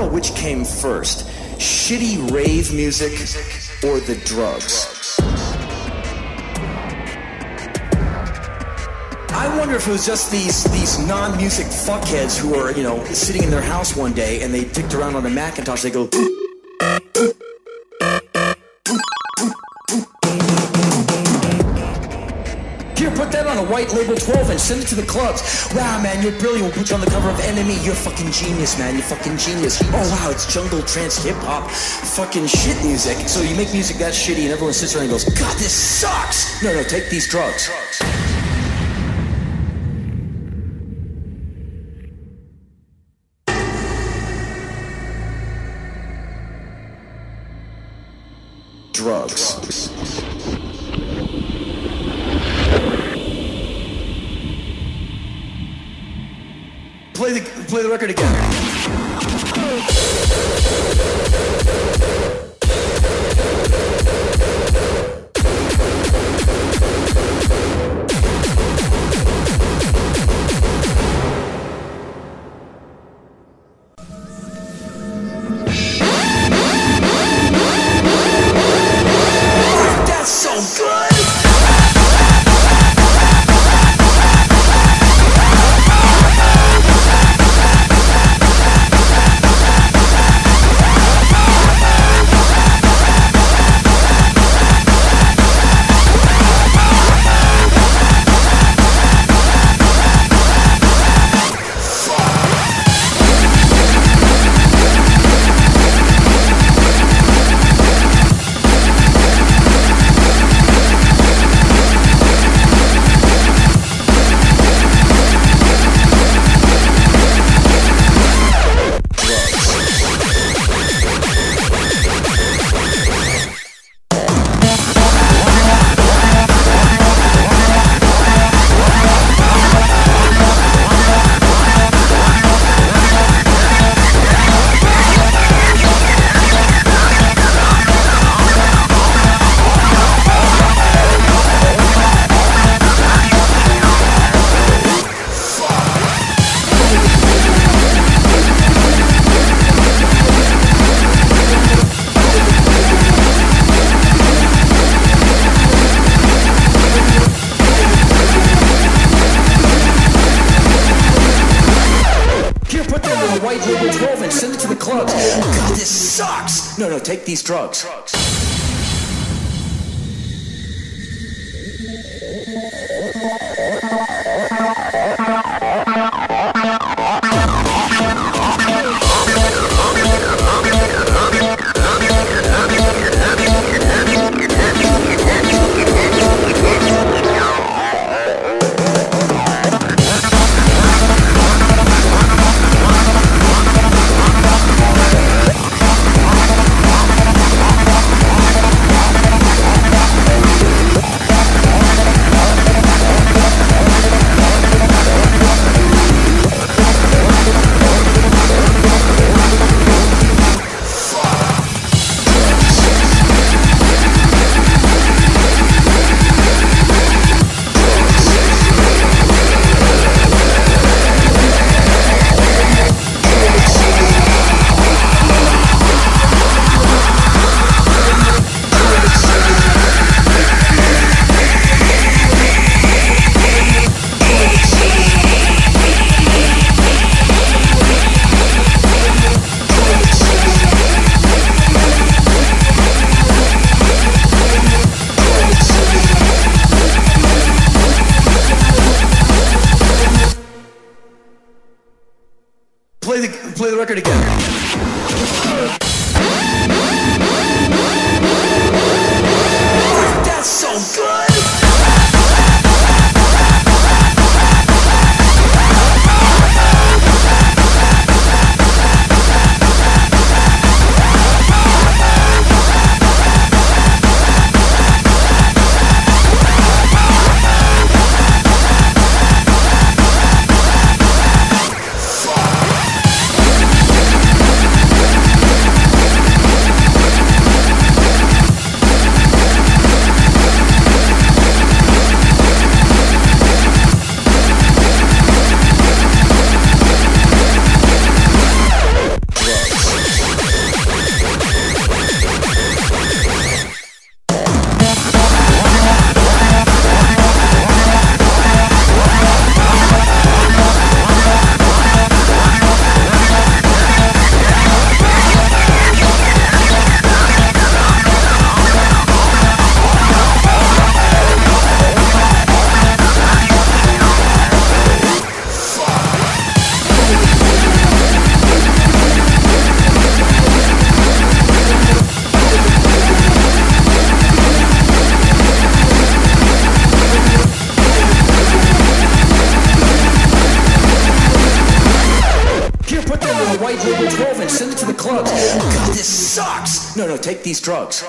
know which came first shitty rave music or the drugs. I wonder if it was just these these non-music fuckheads who are, you know, sitting in their house one day and they ticked around on a Macintosh. They go, on a white label 12 and send it to the clubs. Wow, man, you're brilliant. We'll put you on the cover of NME. You're fucking genius, man. You're fucking genius. Oh, wow, it's jungle trance hip hop fucking shit music. So you make music that shitty and everyone sits around and goes, God, this sucks. No, no, take these drugs. Drugs. Play the play the record again. On a white label 12 and send it to the clubs. God, this sucks. No, no, take these drugs. Play the play the record again. That's so good. white label 12 inch, send it to the clubs. God, this sucks. No, no, take these drugs.